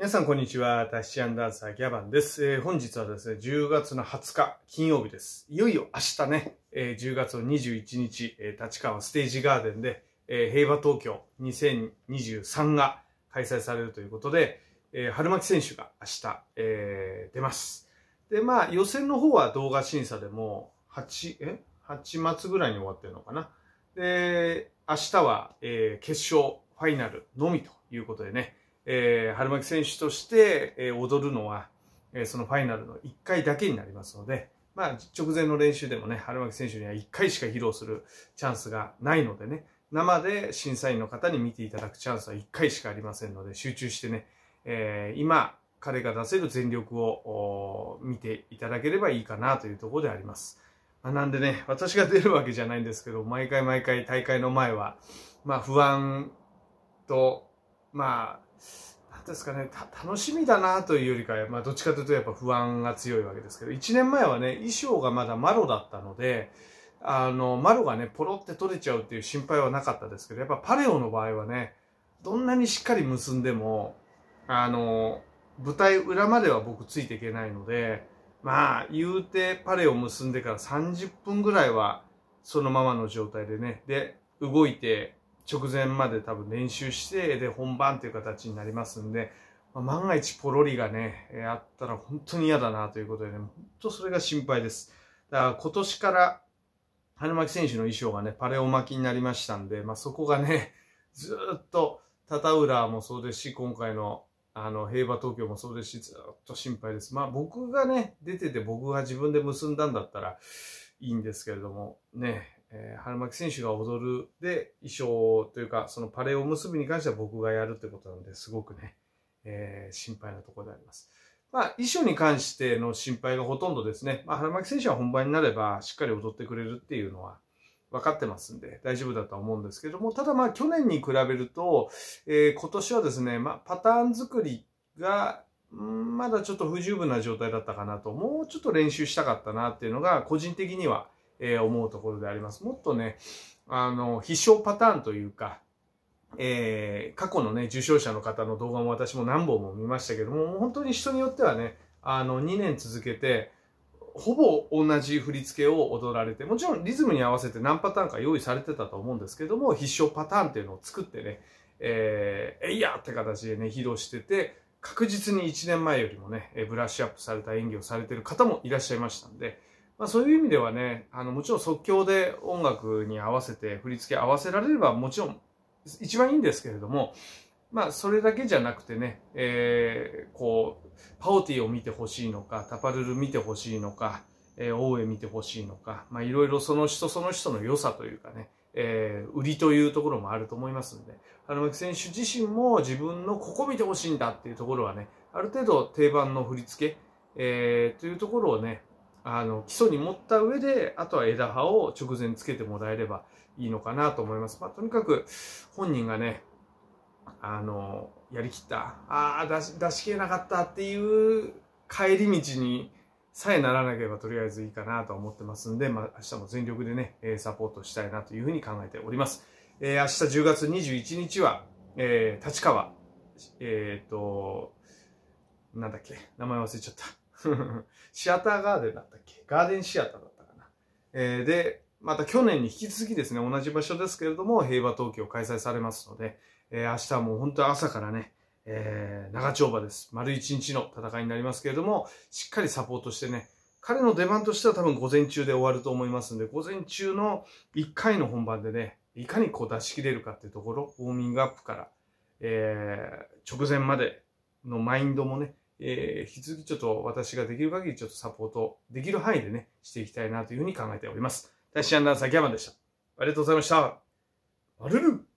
皆さんこんにちは。タッシアンダンサーギャバンです、えー本日はですね、10月の20日金曜日です。いよいよ明日ね、えー10月の21日、えー立川ステージガーデンで、えー平和東京2023が開催されるということで、えー春巻選手が明日、えー出ます。で、まあ予選の方は動画審査でも8、え ?8 末ぐらいに終わってるのかな。で、明日は、えー決勝、ファイナルのみということでね、えー春巻選手として、えー踊るのは、えーそのファイナルの1回だけになりますので、まあ、直前の練習でもね、春巻選手には1回しか披露するチャンスがないのでね、生で審査員の方に見ていただくチャンスは1回しかありませんので、集中してね、えー今、彼が出せる全力を見ていただければいいかなというところであります。まあなんでね、私が出るわけじゃないんですけど、毎回毎回大会の前は、まあ不安と、まあ、なんですかね、楽しみだなというよりかは、まあどっちかというとやっぱ不安が強いわけですけど、1年前はね、衣装がまだマロだったので、あの、マロがね、ポロって取れちゃうっていう心配はなかったですけど、やっぱパレオの場合はね、どんなにしっかり結んでも、あの、舞台裏までは僕ついていけないので、まあ、言うてパレを結んでから30分ぐらいはそのままの状態でね、で、動いて直前まで多分練習して、で、本番という形になりますんで、まあ万が一ポロリがね、えあったら本当に嫌だなということでね、本当それが心配です。だから今年から花巻選手の衣装がね、パレオ巻きになりましたんで、まあそこがね、ずっと、タウラーもそうですし、今回のあの、平和東京もそうですし、ずっと心配です。まあ僕がね、出てて僕が自分で結んだんだったらいいんですけれども、ね、えー、春巻選手が踊るで衣装というか、そのパレオ結びに関しては僕がやるってことなので、すごくね、えー心配なところであります。まあ、衣装に関しての心配がほとんどですね。まあ、春巻選手は本番になればしっかり踊ってくれるっていうのは分かってますんで大丈夫だとは思うんですけども、ただまあ去年に比べると、えー今年はですね、まあ、パターン作りが、うんまだちょっと不十分な状態だったかなと、もうちょっと練習したかったなっていうのが個人的には、えー思うところであります。もっとね、あの、必勝パターンというか、えー過去のね、受賞者の方の動画も私も何本も見ましたけども、本当に人によってはね、あの、2年続けて、ほぼ同じ振り付けを踊られて、もちろんリズムに合わせて何パターンか用意されてたと思うんですけども、必勝パターンっていうのを作ってね、えー、えいやって形でね、披露してて、確実に1年前よりもね、ブラッシュアップされた演技をされてる方もいらっしゃいましたんで、まあそういう意味ではね、あの、もちろん即興で音楽に合わせて振り付け合わせられればもちろん一番いいんですけれども、まあそれだけじゃなくてね、えーこう、パオティを見てほしいのか、タパルル見てほしいのか、えー、オーエ見てほしいのか、まあいろいろその人その人の良さというかね、えー売りというところもあると思いますんで、花巻選手自身も自分のここ見てほしいんだっていうところはね、ある程度定番の振り付け、えーというところをね、あの、基礎に持った上で、あとは枝葉を直前つけてもらえればいいのかなと思います。まあ、とにかく本人がね、あの、やりきった、ああ、出し、出し切れなかったっていう帰り道にさえならなければとりあえずいいかなと思ってますんで、まあ、明日も全力でね、サポートしたいなというふうに考えております。えー明日10月21日は、えー立川、えっ、と、なんだっけ、名前忘れちゃった。シアターガーデンだったっけ？ガーデンシアターだったかな。えーで、また去年に引き続きですね、同じ場所ですけれども、平和東京開催されますので、えー明日はもう本当に朝からね、えー長丁場です。丸一日の戦いになりますけれども、しっかりサポートしてね、彼の出番としては多分午前中で終わると思いますので、午前中の1回の本番でね、いかにこう出し切れるかっていうところ、ウォーミングアップから、えー直前までのマインドもね、えー引き続きちょっと私ができる限りちょっとサポートできる範囲でね、していきたいなというふうに考えております。大志アンダンサーギャバンでした。ありがとうございました。あるる